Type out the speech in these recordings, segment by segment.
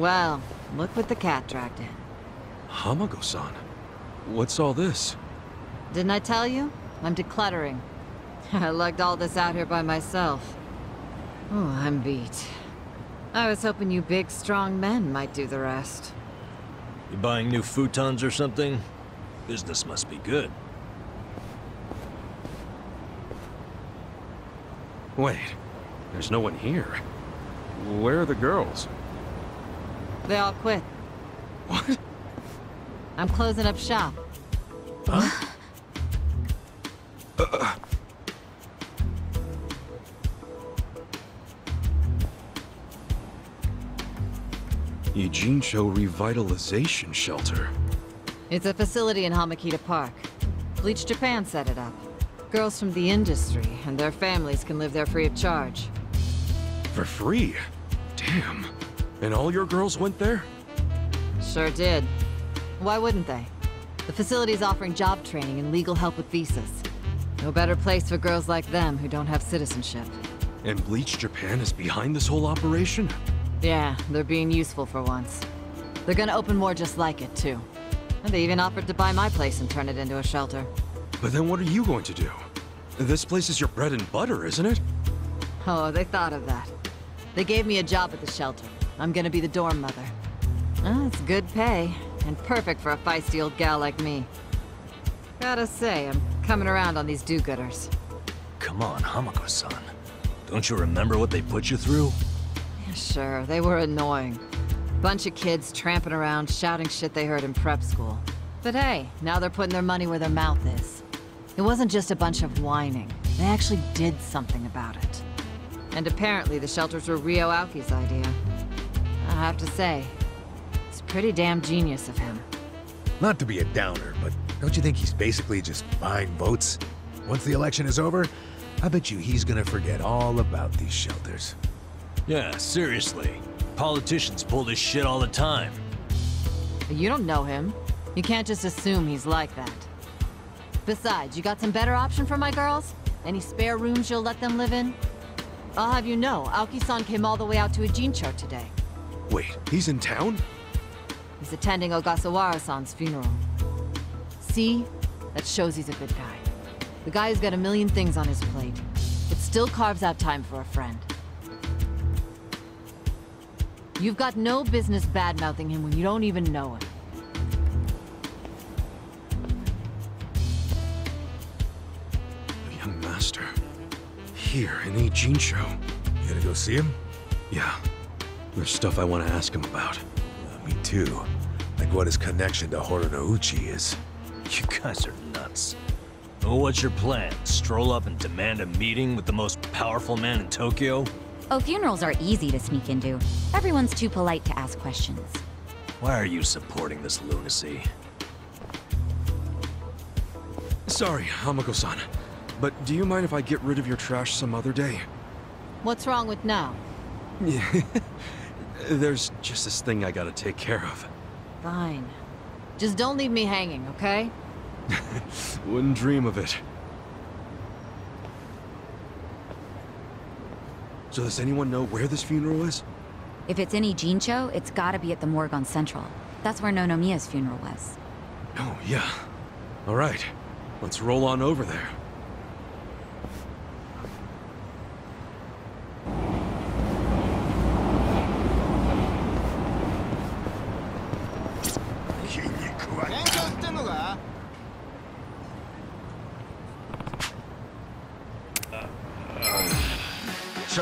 Well, look what the cat dragged in. Hamako-san, what's all this? Didn't I tell you? I'm decluttering. I lugged all this out here by myself. Oh, I'm beat. I was hoping you big, strong men might do the rest. You buying new futons or something? Business must be good. Wait, there's no one here. Where are the girls? They all quit. What? I'm closing up shop. Ijincho Revitalization Shelter. It's a facility in Hamakita Park. Bleach Japan set it up. Girls from the industry and their families can live there free of charge. For free? Damn. And all your girls went there? Sure did. Why wouldn't they? The facility's offering job training and legal help with visas. No better place for girls like them who don't have citizenship. And Bleach Japan is behind this whole operation? Yeah, they're being useful for once. They're gonna open more just like it, too. And they even offered to buy my place and turn it into a shelter. But then what are you going to do? This place is your bread and butter, isn't it? Oh, they thought of that. They gave me a job at the shelter. I'm gonna be the dorm mother. It's good pay, and perfect for a feisty old gal like me. Gotta say, I'm coming around on these do-gooders. Come on, Hamako-san. Don't you remember what they put you through? Yeah, sure, they were annoying. Bunch of kids tramping around, shouting shit they heard in prep school. But hey, now they're putting their money where their mouth is. It wasn't just a bunch of whining. They actually did something about it. And apparently the shelters were Ryo Aoki's idea. I have to say, it's pretty damn genius of him. Not to be a downer, but don't you think he's basically just buying votes? Once the election is over, I bet you he's gonna forget all about these shelters. Yeah, seriously. Politicians pull this shit all the time. You don't know him. You can't just assume he's like that. Besides, you got some better option for my girls? Any spare rooms you'll let them live in? I'll have you know, Aoki-san came all the way out to Ijincho today. Wait, he's in town? He's attending Ogasawara-san's funeral. See? That shows he's a good guy. The guy who's got a million things on his plate, but still carves out time for a friend. You've got no business bad-mouthing him when you don't even know him. The young master. Here in Ijincho. You gonna go see him? Yeah. There's stuff I want to ask him about. Uh, me too. Like what his connection to Horinouchi is. You guys are nuts. Well, what's your plan? Stroll up and demand a meeting with the most powerful man in Tokyo? Oh, funerals are easy to sneak into. Everyone's too polite to ask questions. Why are you supporting this lunacy? Sorry, Hamako-san. But do you mind if I get rid of your trash some other day? What's wrong with now? There's just this thing I gotta take care of. Fine. Just don't leave me hanging, okay? Wouldn't dream of it. So does anyone know where this funeral is? If it's in Ijincho, it's gotta be at the morgue on Central. That's where Nonomiya's funeral was. Oh, yeah. All right. Let's roll on over there.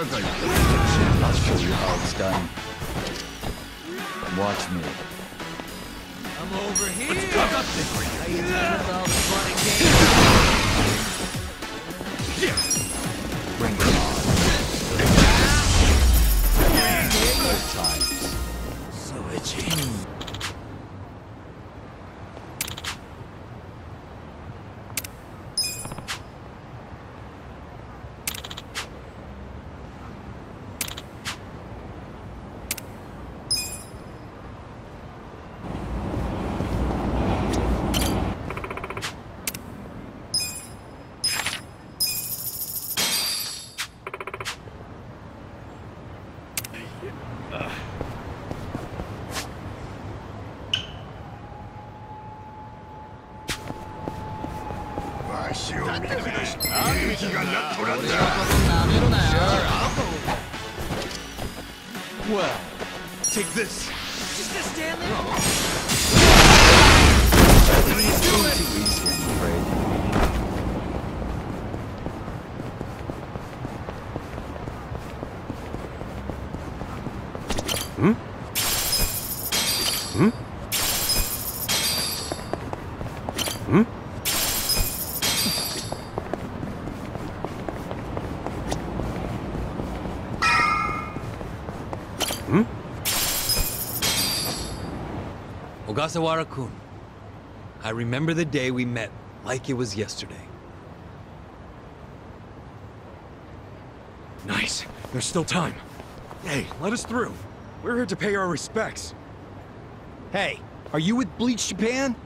I'll show you how it's done. Watch me. I'm over here! Bring 敵がなっとらんだなめなよ Well, take this. Ogasawara-kun, I remember the day we met like it was yesterday. Nice. There's still time. Hey, let us through. We're here to pay our respects. Hey, are you with Bleach Japan?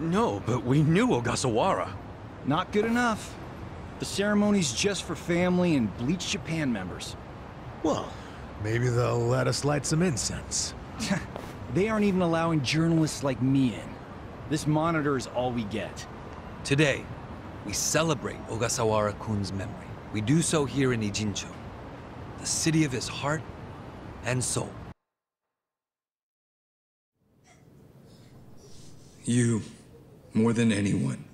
No, but we knew Ogasawara. Not good enough. The ceremony's just for family and Bleach Japan members. Well, maybe they'll let us light some incense. They aren't even allowing journalists like me in. This monitor is all we get. Today, we celebrate Ogasawara-kun's memory. We do so here in Ijincho, the city of his heart and soul. You, more than anyone,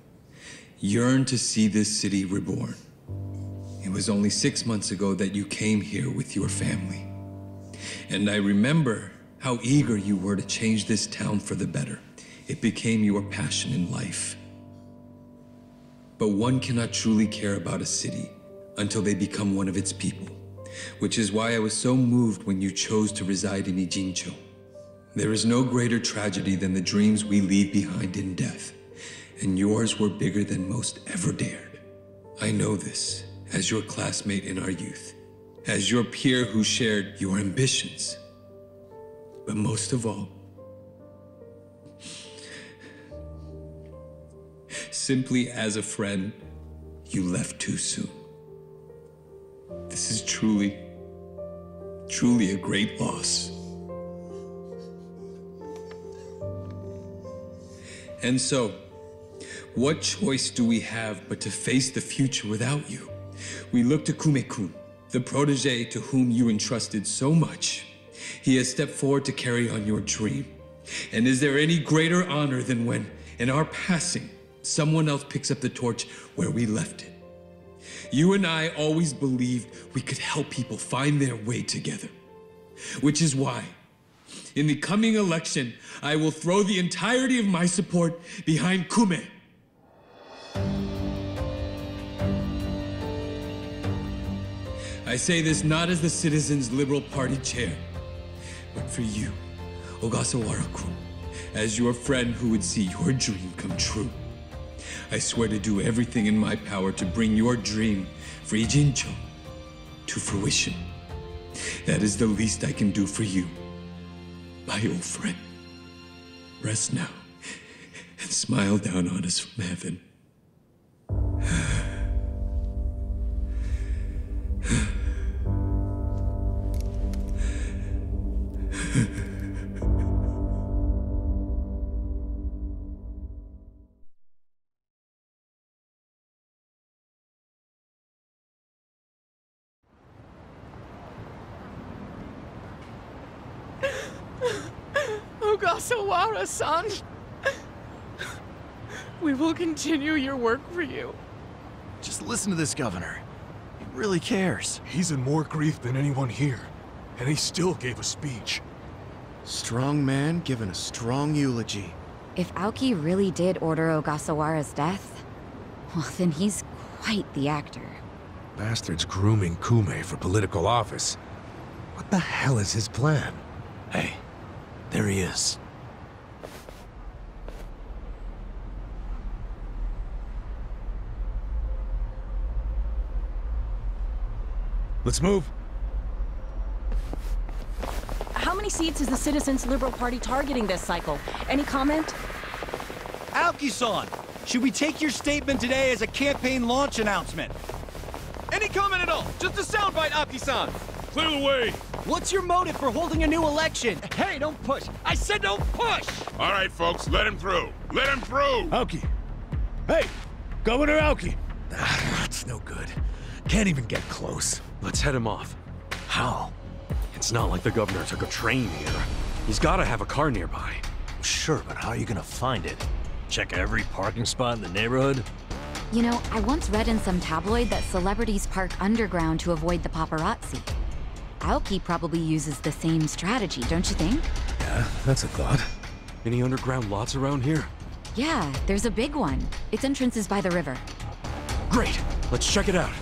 yearn to see this city reborn. It was only six months ago that you came here with your family. And I remember how eager you were to change this town for the better. It became your passion in life. But one cannot truly care about a city until they become one of its people, which is why I was so moved when you chose to reside in Ijincho. There is no greater tragedy than the dreams we leave behind in death, and yours were bigger than most ever dared. I know this as your classmate in our youth, as your peer who shared your ambitions. But most of all, simply as a friend, you left too soon. This is truly, truly a great loss. And so, what choice do we have but to face the future without you? We look to Kume-kun, the protege to whom you entrusted so much. He has stepped forward to carry on your dream. And is there any greater honor than when, in our passing, someone else picks up the torch where we left it? You and I always believed we could help people find their way together. Which is why, in the coming election, I will throw the entirety of my support behind Kume. I say this not as the Citizens Liberal Party chair, for you, Ogasawara-kun, as your friend who would see your dream come true. I swear to do everything in my power to bring your dream for Ijincho to fruition. That is the least I can do for you, my old friend. Rest now and smile down on us from heaven. Ogasawara-san! We will continue your work for you. Just listen to this governor. He really cares. He's in more grief than anyone here, and he still gave a speech. Strong man giving a strong eulogy. If Aoki really did order Ogasawara's death, well, then he's quite the actor. Bastard's grooming Kume for political office. What the hell is his plan? Hey, there he is. Let's move. How many seats is the Citizens Liberal Party targeting this cycle? Any comment? Aoki-san, should we take your statement today as a campaign launch announcement? Any comment at all? Just a soundbite, Aoki-san! Clear the way! What's your motive for holding a new election? Hey, don't push. I said don't push! All right, folks, let him through. Let him through. Aoki. Hey! Governor Aoki! Ah, that's no good. Can't even get close. Let's head him off. How? It's not like the governor took a train here. He's gotta have a car nearby. Sure, but how are you gonna find it? Check every parking spot in the neighborhood? You know, I once read in some tabloid that celebrities park underground to avoid the paparazzi. Aoki probably uses the same strategy, don't you think? Yeah, that's a thought. Any underground lots around here? Yeah, there's a big one. Its entrance is by the river. Great! Let's check it out.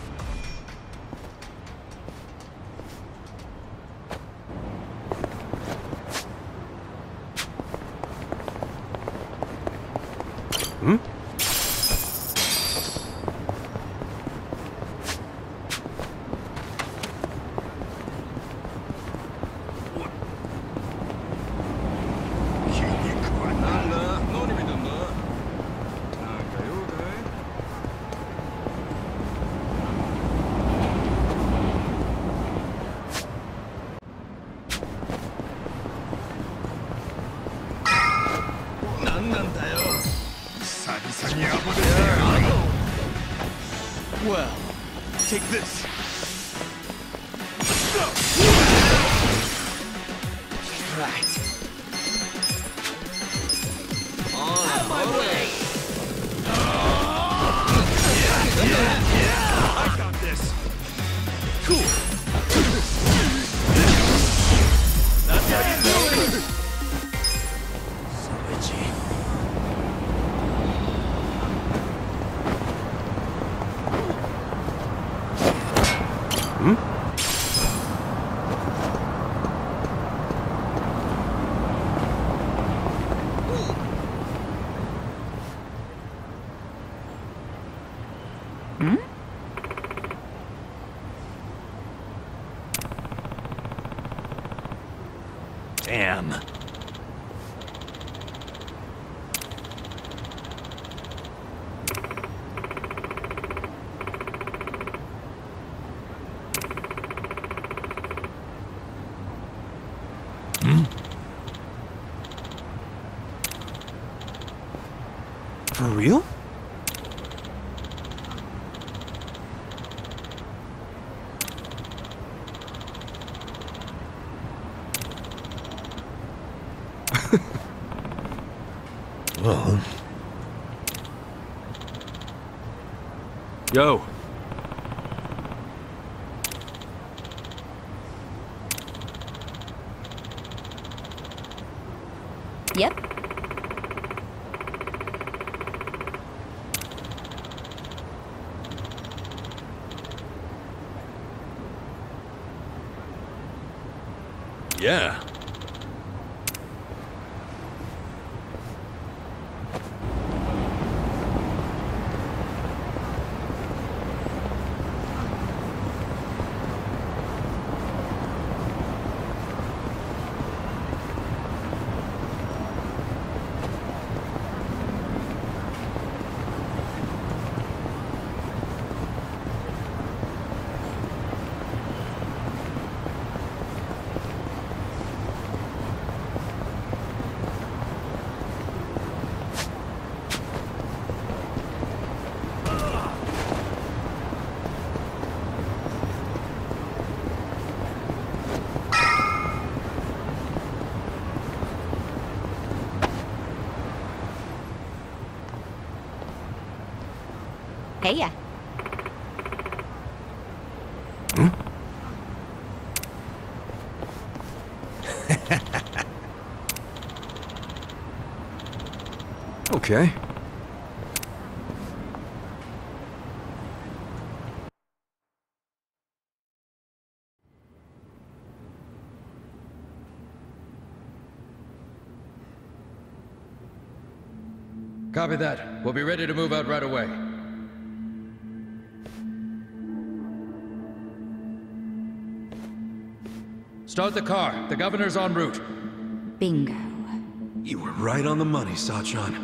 Real? Yo. Yeah. Hey ya. Okay. Copy that. We'll be ready to move out right away. Start the car. The governor's en route. Bingo. You were right on the money, Sachan.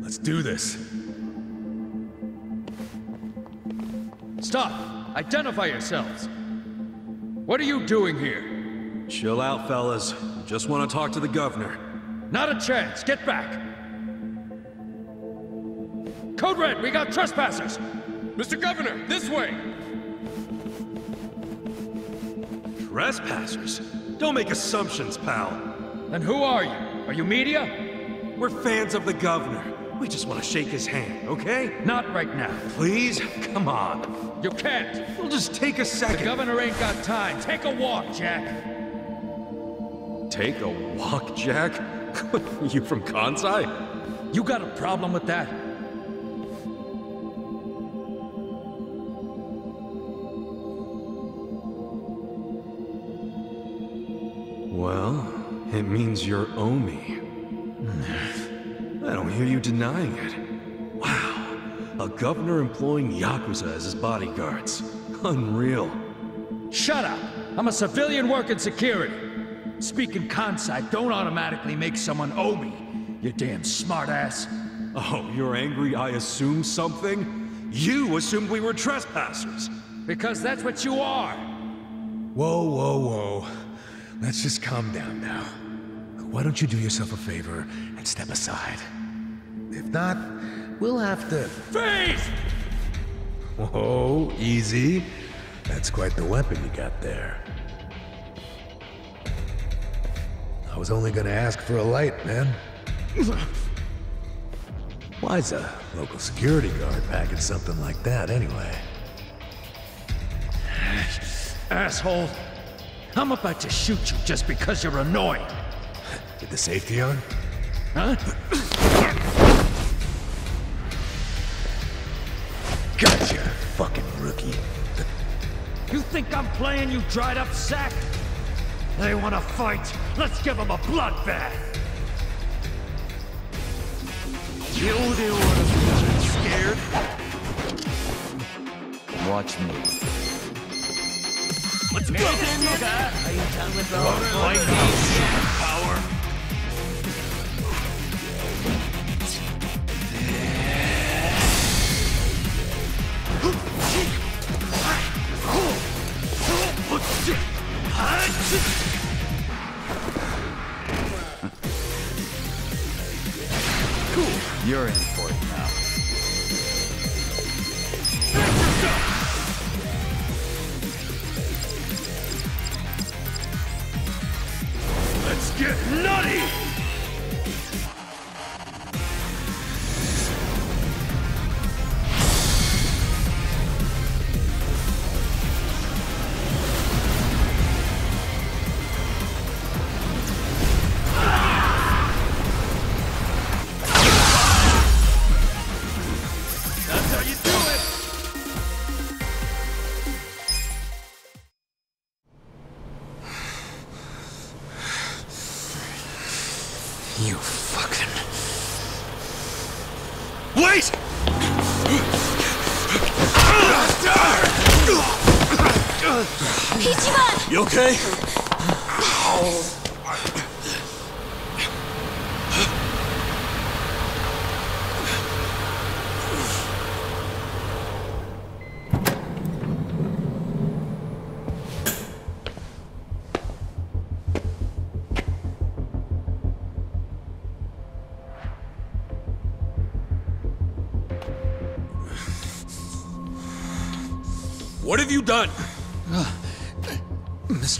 let's do this. Stop! identify yourselves. What are you doing here? Chill out, fellas. Just want to talk to the governor. Not a chance. Get back. Code Red, we got trespassers. Mr. Governor, this way! Trespassers? Don't make assumptions, pal. Then who are you? Are you media? We're fans of the governor. We just want to shake his hand, okay? Not right now. Please? Come on. You can't. We'll just take a second. The governor ain't got time. Take a walk, Jack. Take a walk, Jack? you from Kansai? You got a problem with that? Well, it means you're Omi. I don't hear you denying it. Wow, a governor employing Yakuza as his bodyguards. Unreal. Shut up! I'm a civilian working security. Speaking Kansai don't automatically make someone Omi, you damn smartass. Oh, you're angry I assumed something? You assumed we were trespassers. Because that's what you are. Whoa, whoa, whoa. Let's just calm down now. Why don't you do yourself a favor and step aside? If not, we'll have to... Freeze! Whoa, easy. That's quite the weapon you got there. I was only gonna ask for a light, man. Why's a local security guard packing something like that, anyway? Asshole! I'm about to shoot you just because you're annoying. With the safety on? Huh? Gotcha, fucking rookie. You think I'm playing, you dried up sack? They wanna fight? Let's give them a bloodbath! You do wanna scared? Watch me. Let's go, Daniel! Uh, are you done with all lightning power? Cool. You're in for it now. Let's get nutty! You okay? Oh.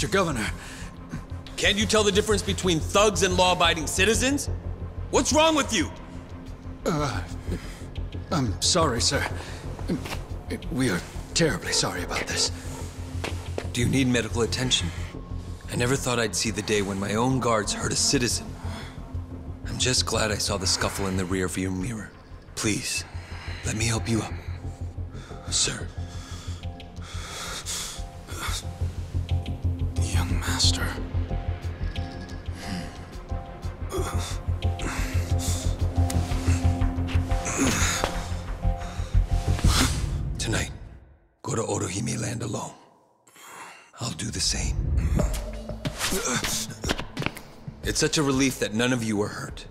Mr. Governor, Can't you tell the difference between thugs and law-abiding citizens? What's wrong with you? Uh, I'm sorry, sir. We are terribly sorry about this. Do you need medical attention? I never thought I'd see the day when my own guards hurt a citizen. I'm just glad I saw the scuffle in the rearview mirror. Please, let me help you up. Sir. Such a relief that none of you were hurt.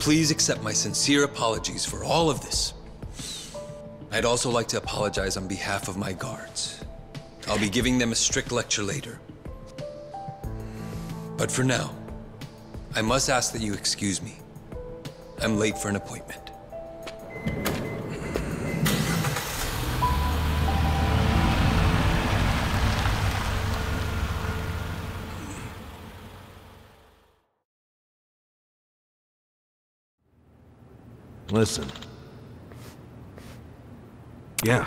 Please accept my sincere apologies for all of this. I'd also like to apologize on behalf of my guards. I'll be giving them a strict lecture later. But for now, I must ask that you excuse me. I'm late for an appointment. Listen. Yeah.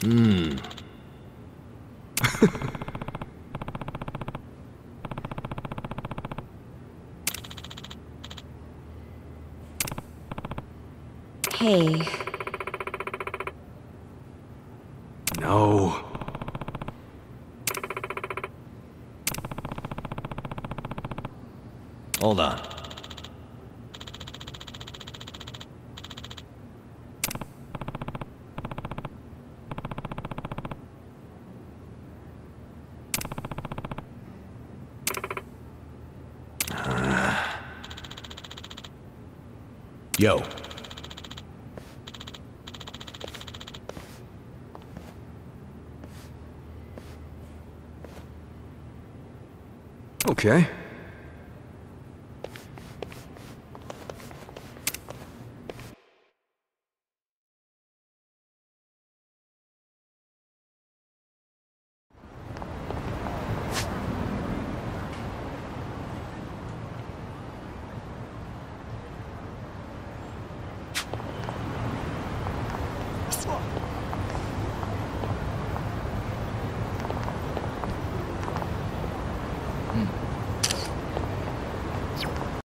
Hmm. Hey, No. Hold on. Uh. Yo. Okay.